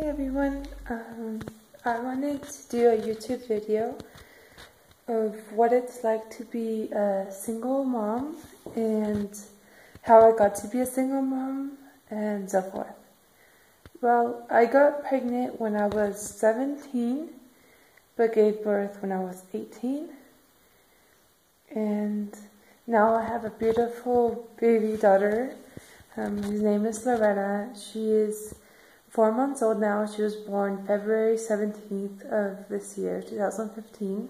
Hi everyone, um, I wanted to do a YouTube video of what it's like to be a single mom and how I got to be a single mom and so forth. Well, I got pregnant when I was 17 but gave birth when I was 18 and now I have a beautiful baby daughter. Um, his name is Loretta. She is four months old now. She was born February 17th of this year, 2015.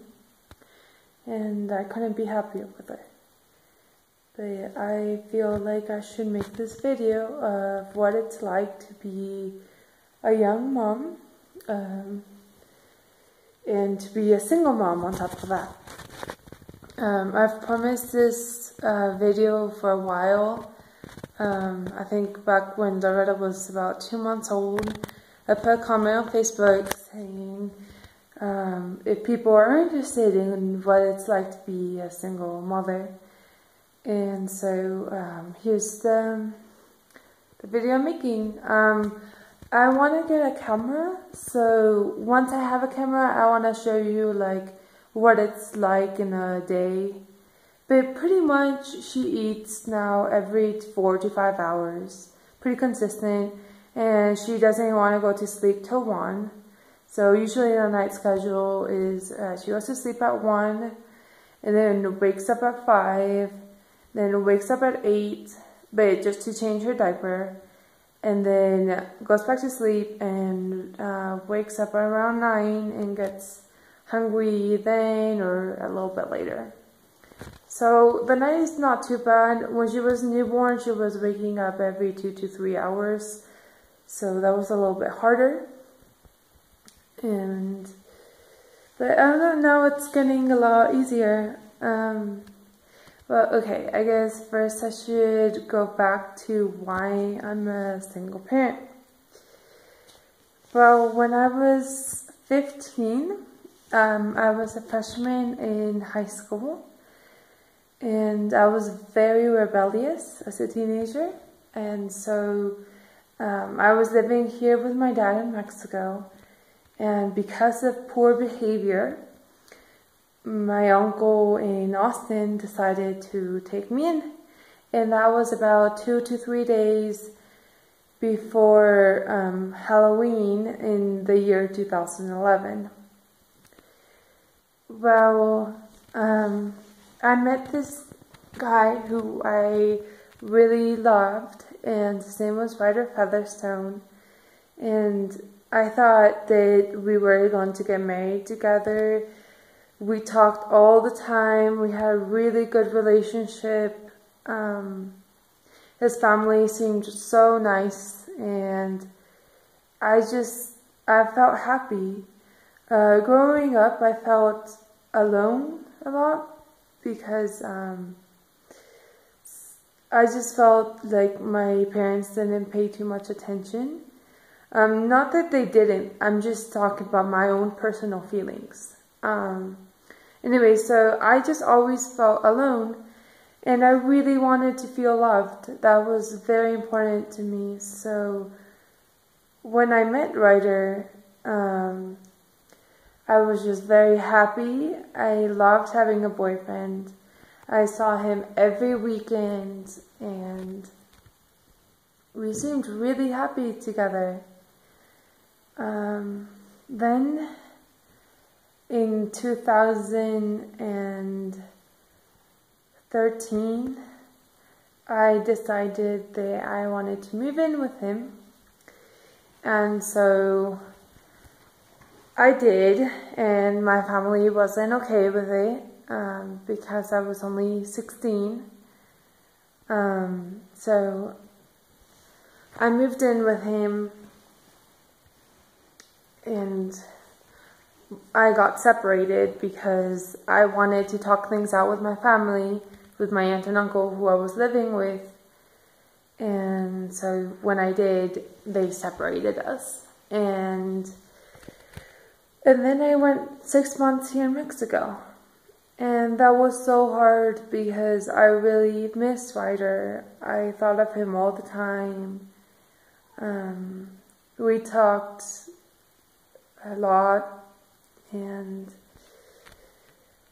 And I couldn't be happier with her. But I feel like I should make this video of what it's like to be a young mom um, and to be a single mom on top of that. Um, I've promised this uh, video for a while um, I think back when Loretta was about two months old, I put a comment on Facebook saying um, if people are interested in what it's like to be a single mother. And so um, here's the, the video I'm making. Um, I want to get a camera, so once I have a camera, I want to show you like what it's like in a day but pretty much she eats now every four to five hours, pretty consistent, and she doesn't want to go to sleep till one. So usually the night schedule is uh, she goes to sleep at one, and then wakes up at five, then wakes up at eight, but just to change her diaper, and then goes back to sleep and uh, wakes up around nine and gets hungry then or a little bit later. So the night is not too bad. When she was newborn, she was waking up every two to three hours. So that was a little bit harder. And, but I don't know, now it's getting a lot easier. Um, well, okay, I guess first I should go back to why I'm a single parent. Well, when I was 15, um, I was a freshman in high school and I was very rebellious as a teenager. And so um, I was living here with my dad in Mexico. And because of poor behavior, my uncle in Austin decided to take me in. And that was about two to three days before um, Halloween in the year 2011. Well, um, I met this guy who I really loved, and his name was Ryder Featherstone. And I thought that we were going to get married together. We talked all the time. We had a really good relationship. Um, his family seemed so nice, and I just I felt happy. Uh, growing up, I felt alone a lot because um, I just felt like my parents didn't pay too much attention. Um, not that they didn't, I'm just talking about my own personal feelings. Um, anyway, so I just always felt alone and I really wanted to feel loved. That was very important to me. So when I met Ryder, um, I was just very happy. I loved having a boyfriend. I saw him every weekend and we seemed really happy together. Um, then in 2013, I decided that I wanted to move in with him. And so I did, and my family wasn't okay with it um, because I was only 16. Um, so I moved in with him and I got separated because I wanted to talk things out with my family, with my aunt and uncle who I was living with. And so when I did, they separated us. And and then I went six months here in Mexico. And that was so hard because I really missed Ryder. I thought of him all the time. Um, we talked a lot and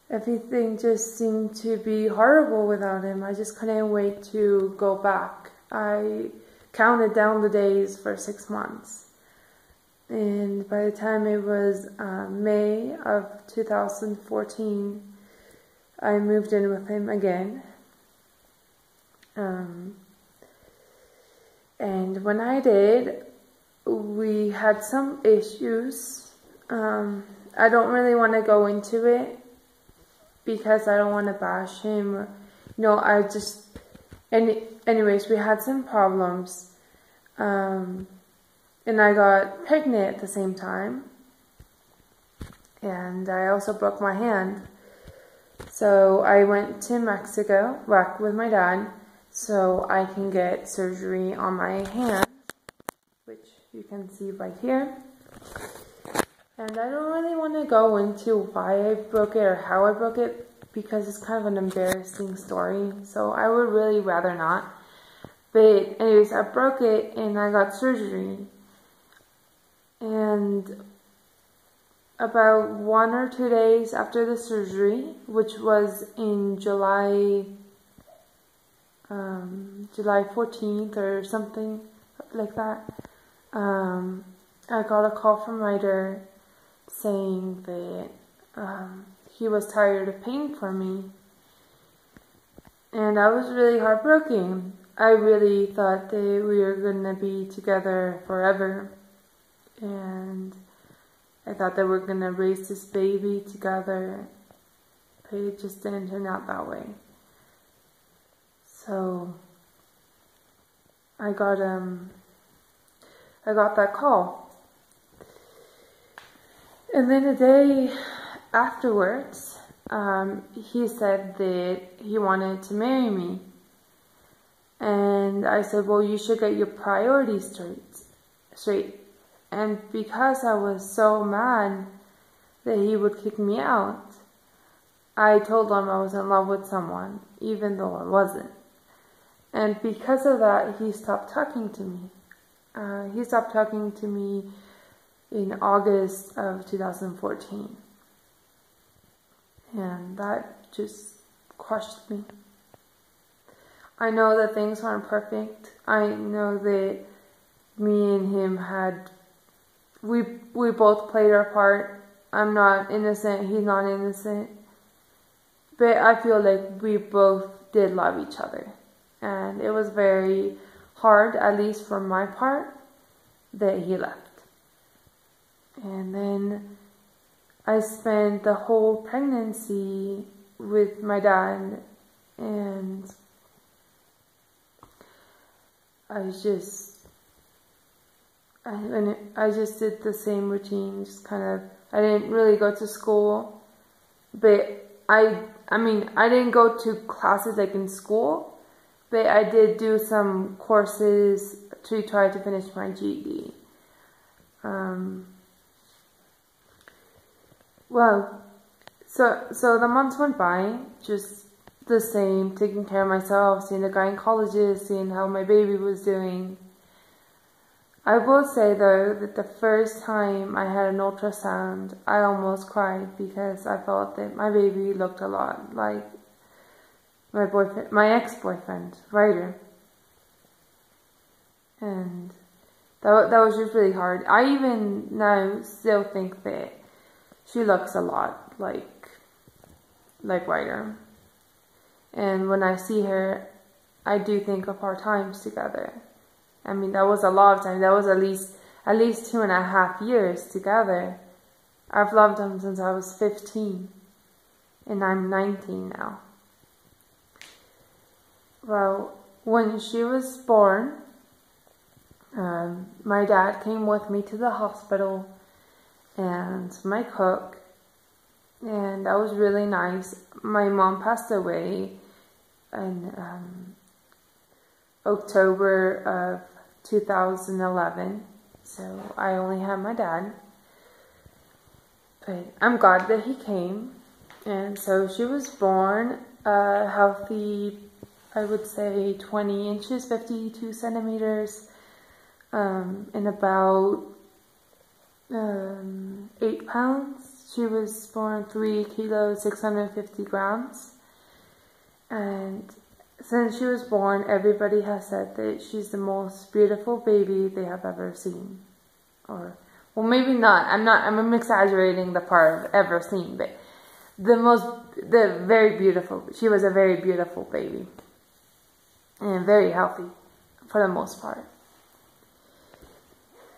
everything just seemed to be horrible without him. I just couldn't wait to go back. I counted down the days for six months. And by the time it was uh, May of 2014, I moved in with him again. Um, and when I did, we had some issues. Um, I don't really want to go into it because I don't want to bash him. No, I just, any, anyways, we had some problems. Um, and I got pregnant at the same time. And I also broke my hand. So I went to Mexico, with my dad, so I can get surgery on my hand, which you can see right here. And I don't really want to go into why I broke it or how I broke it because it's kind of an embarrassing story. So I would really rather not. But anyways, I broke it and I got surgery. And about one or two days after the surgery, which was in July, um, July 14th or something like that, um, I got a call from Ryder saying that um, he was tired of paying for me. And I was really heartbroken. I really thought that we were going to be together forever. And I thought that we are going to raise this baby together. But it just didn't turn out that way. So I got um I got that call and then a day afterwards, um, he said that he wanted to marry me. And I said, well, you should get your priorities straight. straight. And because I was so mad that he would kick me out, I told him I was in love with someone, even though I wasn't. And because of that, he stopped talking to me. Uh, he stopped talking to me in August of 2014. And that just crushed me. I know that things aren't perfect. I know that me and him had we we both played our part. I'm not innocent, he's not innocent. But I feel like we both did love each other. And it was very hard, at least for my part, that he left. And then I spent the whole pregnancy with my dad and I was just I and I just did the same routine just kind of I didn't really go to school but I I mean I didn't go to classes like in school but I did do some courses to try to finish my GED um, well, so so the months went by, just the same, taking care of myself, seeing the guy in gynecologist, seeing how my baby was doing. I will say though that the first time I had an ultrasound, I almost cried because I felt that my baby looked a lot like my boyfriend, my ex-boyfriend, Ryder. And that, that was just really hard. I even now still think that she looks a lot like like Ryder. And when I see her, I do think of our times together. I mean, that was a lot of time. That was at least at least two and a half years together. I've loved him since I was 15, and I'm 19 now. Well, when she was born, um, my dad came with me to the hospital and my cook, and that was really nice. My mom passed away in um, October of 2011, so I only had my dad. But I'm glad that he came, and so she was born a healthy, I would say 20 inches, 52 centimeters. um, and about um, 8 pounds. She was born 3 kilos 650 grams. And since she was born, everybody has said that she's the most beautiful baby they have ever seen. Or, well, maybe not. I'm not, I'm exaggerating the part of ever seen, but the most, the very beautiful, she was a very beautiful baby. And very healthy, for the most part.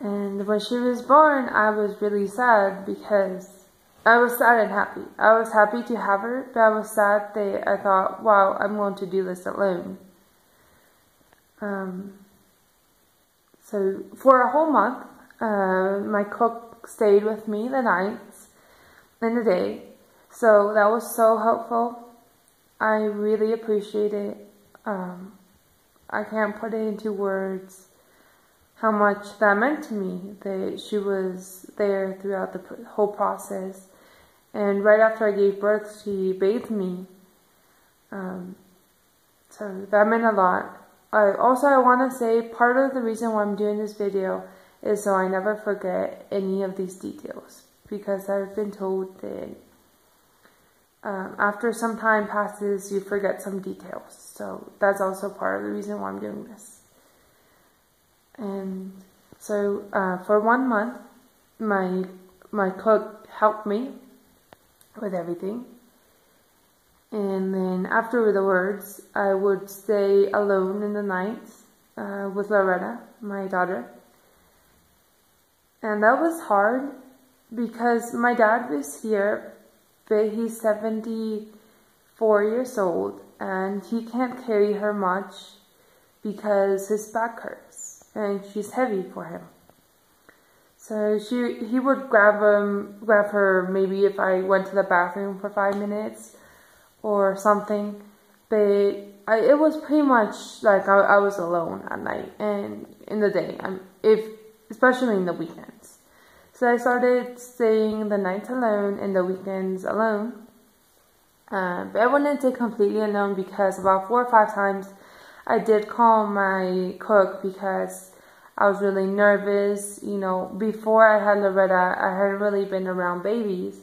And when she was born, I was really sad because I was sad and happy. I was happy to have her, but I was sad that I thought, wow, I'm going to do this alone. Um, so for a whole month, uh, my cook stayed with me the nights and the day. So that was so helpful. I really appreciate it. Um, I can't put it into words how much that meant to me that she was there throughout the whole process. And right after I gave birth, she bathed me. Um, so that meant a lot. I, also, I want to say part of the reason why I'm doing this video is so I never forget any of these details because I've been told that um, after some time passes, you forget some details. So that's also part of the reason why I'm doing this. And so uh, for one month, my my cook helped me with everything. And then after the words, I would stay alone in the night uh, with Loretta, my daughter. And that was hard because my dad was here, but he's 74 years old and he can't carry her much because his back hurts and she's heavy for him. So she he would grab him grab her maybe if I went to the bathroom for five minutes or something. But I, it was pretty much like I, I was alone at night and in the day. I'm if especially in the weekends. So I started staying the nights alone and the weekends alone. Uh, but I wouldn't say completely alone because about four or five times I did call my cook because I was really nervous. You know, before I had Loretta, I hadn't really been around babies.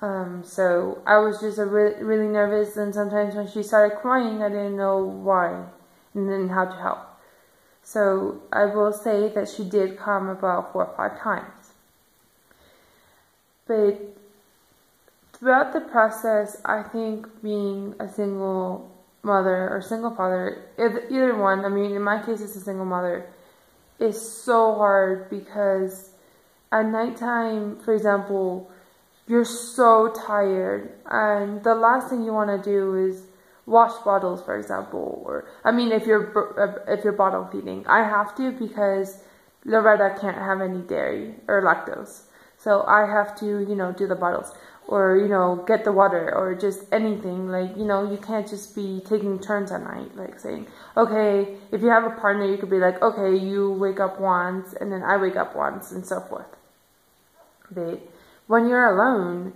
Um, so I was just re- really nervous, and sometimes when she started crying, I didn't know why and then how to help. So I will say that she did come about four or five times. But throughout the process, I think being a single mother or single father, either one, I mean, in my case, it's a single mother, is so hard because at nighttime, for example, you're so tired, and the last thing you want to do is wash bottles, for example, or I mean, if you're uh, if you're bottle feeding, I have to because Loretta can't have any dairy or lactose, so I have to, you know, do the bottles or you know get the water or just anything. Like you know you can't just be taking turns at night like saying okay if you have a partner you could be like okay you wake up once and then i wake up once and so forth. But when you're alone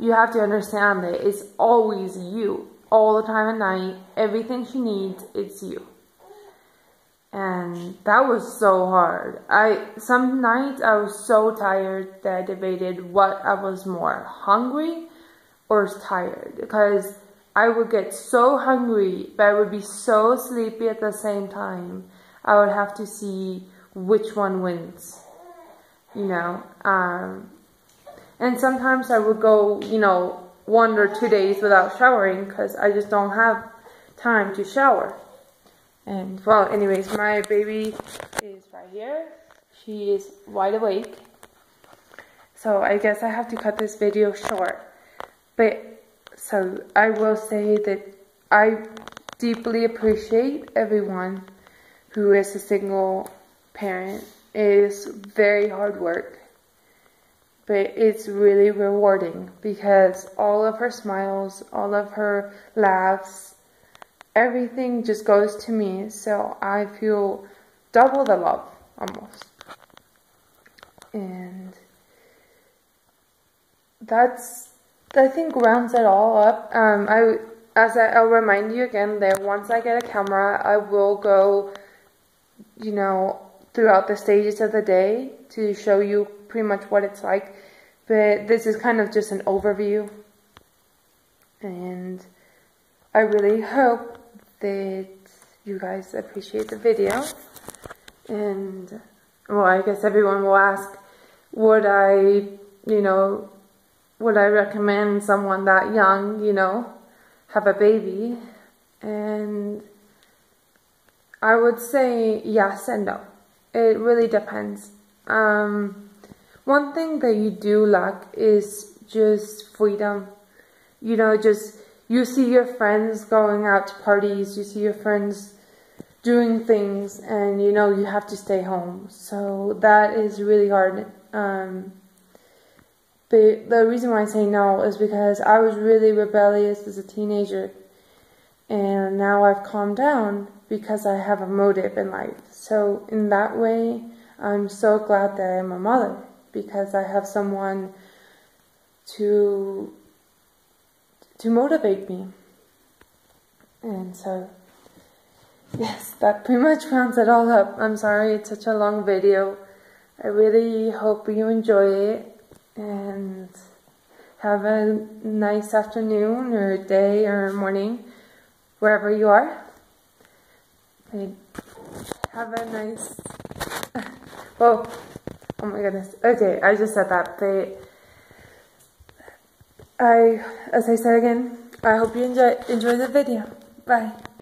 you have to understand that it's always you. All the time at night everything she needs it's you and that was so hard. I some nights I was so tired that I debated what I was more hungry or tired because I would get so hungry but I would be so sleepy at the same time. I would have to see which one wins. You know, um, and sometimes I would go, you know, one or two days without showering because I just don't have time to shower. And well, anyways, my baby is right here. She is wide awake. So I guess I have to cut this video short. But so I will say that I deeply appreciate everyone who is a single parent. It is very hard work. But it's really rewarding because all of her smiles, all of her laughs, everything just goes to me. So I feel double the love almost. And that's, I think, rounds it all up. Um, I, as I, I'll remind you again that once I get a camera, I will go, you know, throughout the stages of the day to show you pretty much what it's like. But this is kind of just an overview. And I really hope that you guys appreciate the video. And, well, I guess everyone will ask, would I, you know, would I recommend someone that young, you know, have a baby? And I would say yes and no. It really depends. Um, one thing that you do lack is just freedom. You know, just you see your friends going out to parties, you see your friends doing things, and you know you have to stay home. So that is really hard. Um, but the reason why I say no is because I was really rebellious as a teenager, and now I've calmed down because I have a motive in life. So in that way, I'm so glad that I'm a mother because I have someone to to motivate me. And so yes, that pretty much rounds it all up. I'm sorry it's such a long video. I really hope you enjoy it and have a nice afternoon or day or morning wherever you are. And have a nice, well, oh, oh my goodness. Okay, I just said that, but I, as I said again, I hope you enjoy, enjoy the video. Bye.